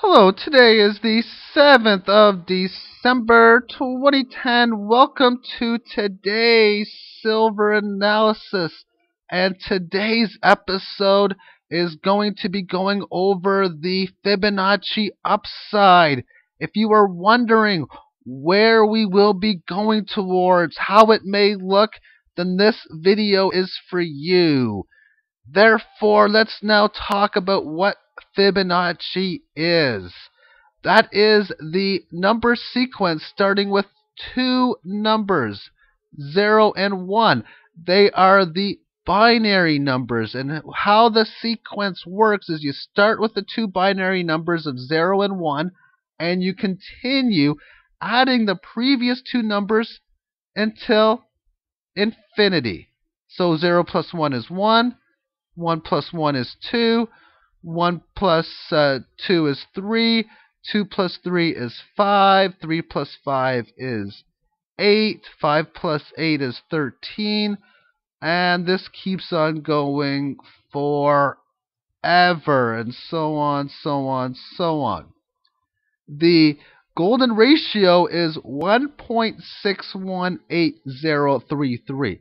Hello, today is the 7th of December 2010. Welcome to today's Silver Analysis. And today's episode is going to be going over the Fibonacci upside. If you are wondering where we will be going towards, how it may look, then this video is for you. Therefore, let's now talk about what Fibonacci is. That is the number sequence starting with two numbers, 0 and 1. They are the binary numbers, and how the sequence works is you start with the two binary numbers of 0 and 1, and you continue adding the previous two numbers until infinity. So 0 plus 1 is 1, 1 plus 1 is 2, 1 plus, uh, 2 is 3. 2 plus 3 is 5. 3 plus 5 is 8. 5 plus 8 is 13. And this keeps on going forever, and so on, so on, so on. The golden ratio is 1.618033.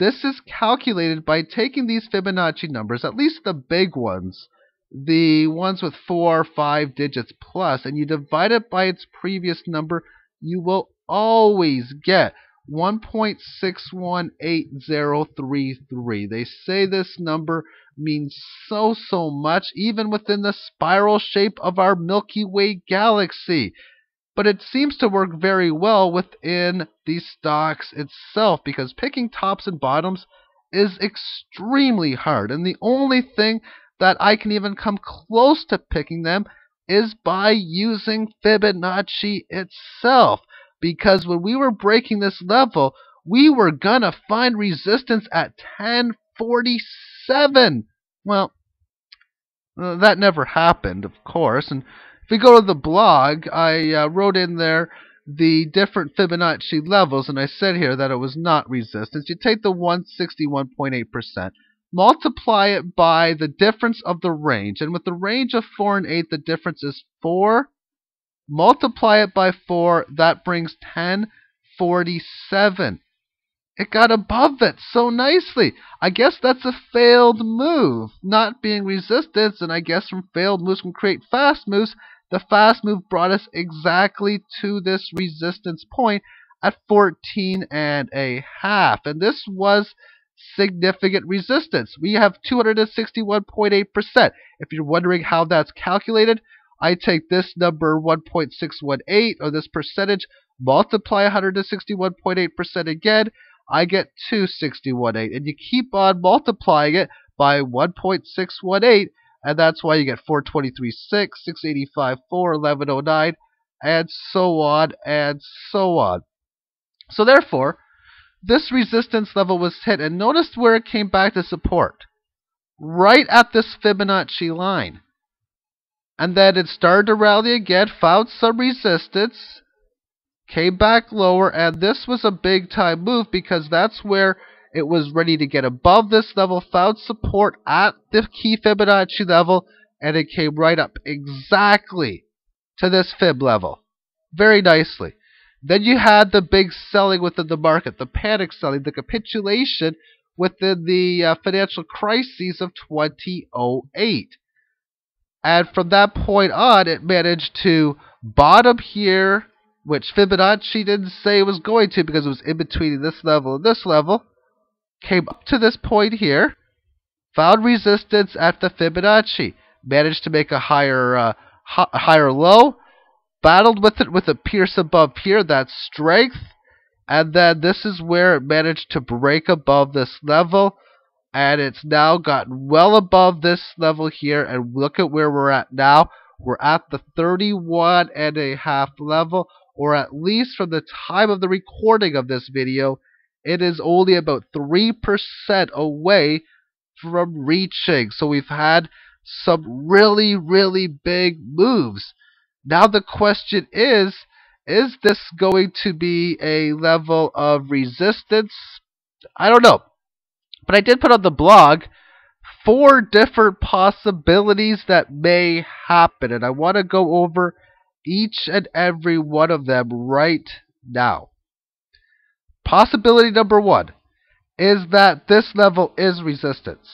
This is calculated by taking these Fibonacci numbers, at least the big ones, the ones with four or five digits plus, and you divide it by its previous number, you will always get 1.618033. They say this number means so, so much, even within the spiral shape of our Milky Way galaxy. But it seems to work very well within the stocks itself because picking tops and bottoms is extremely hard. And the only thing that I can even come close to picking them is by using Fibonacci itself. Because when we were breaking this level, we were gonna find resistance at 1047. Well, uh, that never happened, of course. And if we go to the blog, I uh, wrote in there the different Fibonacci levels, and I said here that it was not resistance. You take the 161.8% multiply it by the difference of the range. And with the range of 4 and 8, the difference is 4. Multiply it by 4, that brings 1047. It got above it so nicely. I guess that's a failed move, not being resistance, and I guess from failed moves can create fast moves. The fast move brought us exactly to this resistance point at 14 and a half. And this was significant resistance. We have 261.8%. If you're wondering how that's calculated, I take this number 1.618 or this percentage, multiply 161.8% again, I get 261.8. And you keep on multiplying it by 1.618, and that's why you get 423.6, 685.4, 1109, and so on and so on. So therefore, this resistance level was hit, and notice where it came back to support. Right at this Fibonacci line. And then it started to rally again, found some resistance, came back lower, and this was a big time move because that's where it was ready to get above this level, found support at the key Fibonacci level, and it came right up exactly to this fib level. Very nicely. Then you had the big selling within the market, the panic selling, the capitulation within the uh, financial crises of 2008. And from that point on, it managed to bottom here, which Fibonacci didn't say it was going to because it was in between this level and this level. Came up to this point here, found resistance at the Fibonacci, managed to make a higher uh, higher low, battled with it with a pierce above here, that strength. And then this is where it managed to break above this level. And it's now gotten well above this level here. And look at where we're at now. We're at the 31 and a half level. Or at least from the time of the recording of this video, it is only about 3% away from reaching. So we've had some really, really big moves. Now the question is, is this going to be a level of resistance? I don't know. But I did put on the blog four different possibilities that may happen, and I want to go over each and every one of them right now. Possibility number one is that this level is resistance,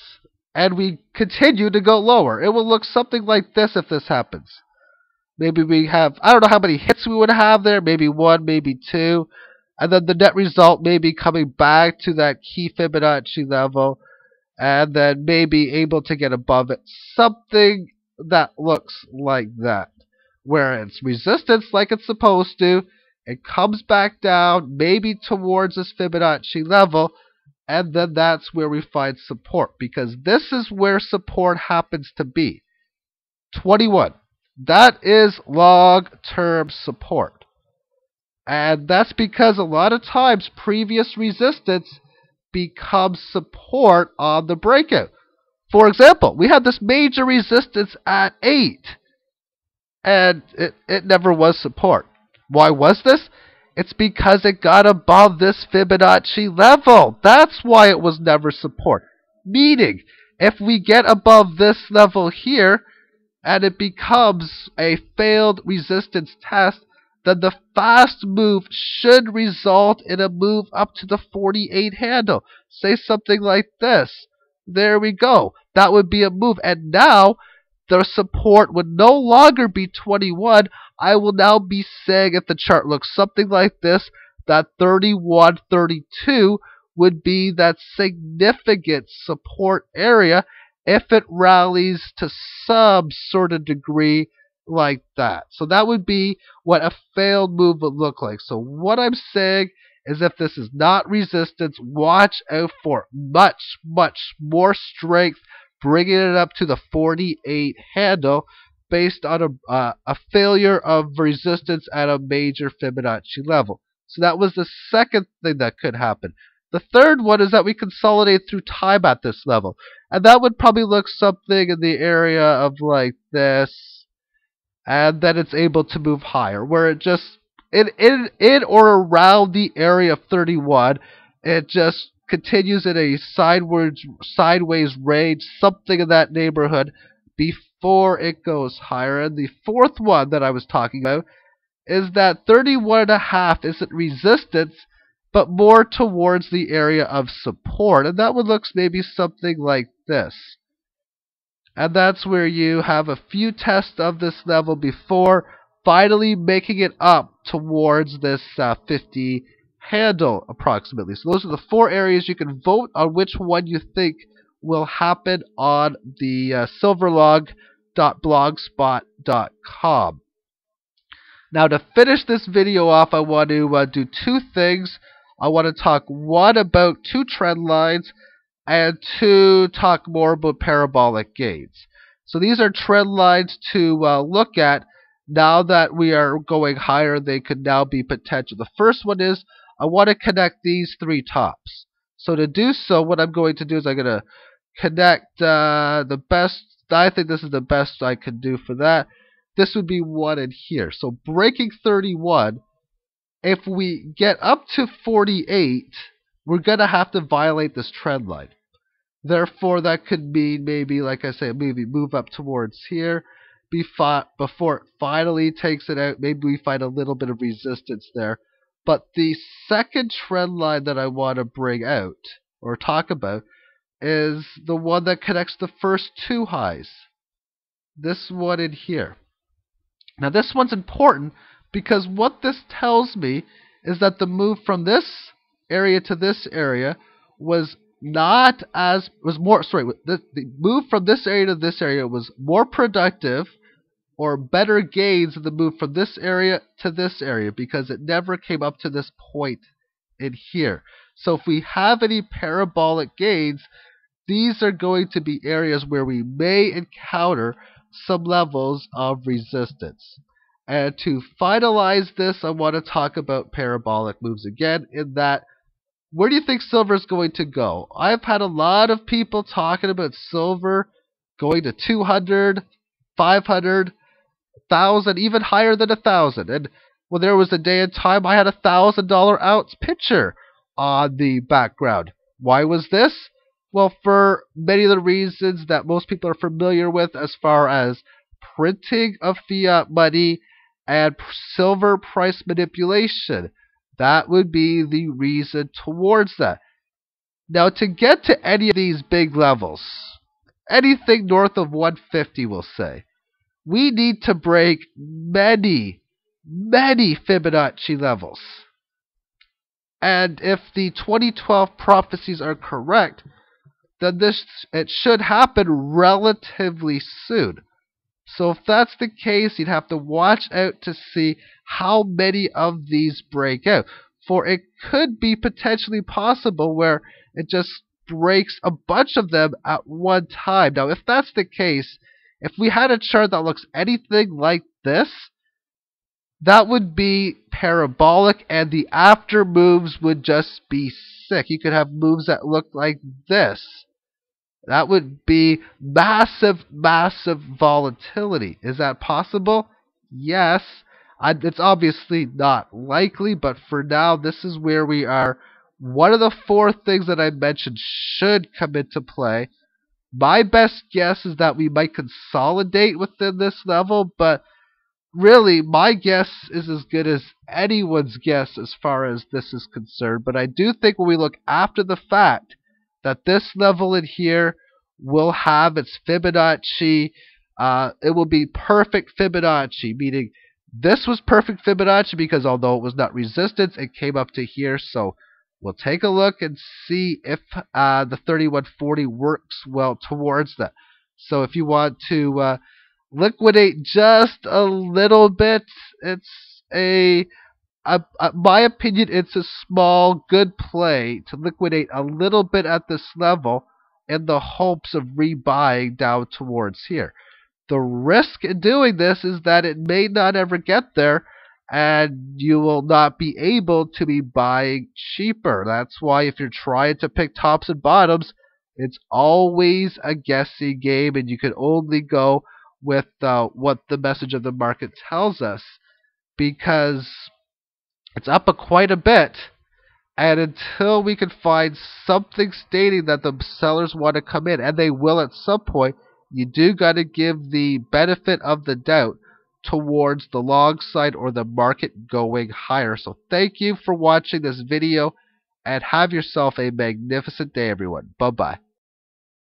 and we continue to go lower. It will look something like this if this happens. Maybe we have, I don't know how many hits we would have there, maybe one, maybe two, and then the net result may be coming back to that key Fibonacci level, and then maybe able to get above it. Something that looks like that, where it's resistance like it's supposed to, it comes back down, maybe towards this Fibonacci level, and then that's where we find support, because this is where support happens to be. 21. That is long-term support. And that's because a lot of times previous resistance becomes support on the breakout. For example, we had this major resistance at 8, and it, it never was support. Why was this? It's because it got above this Fibonacci level. That's why it was never support. Meaning, if we get above this level here, and it becomes a failed resistance test, then the fast move should result in a move up to the 48 handle. Say something like this. There we go. That would be a move. And now the support would no longer be 21. I will now be saying if the chart looks something like this, that 31, 32 would be that significant support area if it rallies to some sort of degree like that. So that would be what a failed move would look like. So what I'm saying is if this is not resistance, watch out for much, much more strength, bringing it up to the 48 handle based on a, uh, a failure of resistance at a major Fibonacci level. So that was the second thing that could happen. The third one is that we consolidate through time at this level. And that would probably look something in the area of like this. And then it's able to move higher. Where it just, in, in, in or around the area of 31, it just continues in a sideways, sideways range, something in that neighborhood, before it goes higher. And the fourth one that I was talking about is that 31.5 isn't resistance but more towards the area of support. And that one looks maybe something like this. And that's where you have a few tests of this level before finally making it up towards this uh, 50 handle approximately. So those are the four areas you can vote on which one you think will happen on the uh, silverlog.blogspot.com. Now to finish this video off, I want to uh, do two things. I want to talk one about two trend lines and two talk more about parabolic gains. So these are trend lines to uh, look at now that we are going higher. They could now be potential. The first one is I want to connect these three tops. So to do so, what I'm going to do is I'm going to connect uh, the best. I think this is the best I can do for that. This would be one in here. So breaking 31 if we get up to 48, we're going to have to violate this trend line. Therefore, that could mean maybe, like I said, maybe move up towards here before it finally takes it out. Maybe we find a little bit of resistance there. But the second trend line that I want to bring out or talk about is the one that connects the first two highs. This one in here. Now, this one's important because what this tells me is that the move from this area to this area was not as was more sorry the, the move from this area to this area was more productive or better gains than the move from this area to this area because it never came up to this point in here. So if we have any parabolic gains, these are going to be areas where we may encounter some levels of resistance. And to finalize this, I want to talk about parabolic moves again, in that where do you think silver is going to go? I've had a lot of people talking about silver going to 200, 500, 1,000, even higher than a 1,000. And well, there was a day and time I had a $1,000 ounce picture on the background. Why was this? Well, for many of the reasons that most people are familiar with, as far as printing of fiat money and silver price manipulation. That would be the reason towards that. Now, to get to any of these big levels, anything north of 150, we'll say, we need to break many, many Fibonacci levels. And if the 2012 prophecies are correct, then this it should happen relatively soon. So if that's the case, you'd have to watch out to see how many of these break out. For it could be potentially possible where it just breaks a bunch of them at one time. Now, if that's the case, if we had a chart that looks anything like this, that would be parabolic and the after moves would just be sick. You could have moves that look like this. That would be massive, massive volatility. Is that possible? Yes. I, it's obviously not likely, but for now, this is where we are. One of the four things that I mentioned should come into play. My best guess is that we might consolidate within this level, but really, my guess is as good as anyone's guess as far as this is concerned. But I do think when we look after the fact, that this level in here will have its Fibonacci. Uh, it will be perfect Fibonacci, meaning this was perfect Fibonacci because although it was not resistance, it came up to here. So we'll take a look and see if uh, the 3140 works well towards that. So if you want to uh, liquidate just a little bit, it's a uh, uh, my opinion, it's a small, good play to liquidate a little bit at this level in the hopes of rebuying down towards here. The risk in doing this is that it may not ever get there and you will not be able to be buying cheaper. That's why if you're trying to pick tops and bottoms, it's always a guessing game and you can only go with uh, what the message of the market tells us because it's up a quite a bit. And until we can find something stating that the sellers want to come in, and they will at some point, you do got to give the benefit of the doubt towards the long side or the market going higher. So thank you for watching this video and have yourself a magnificent day, everyone. Bye bye.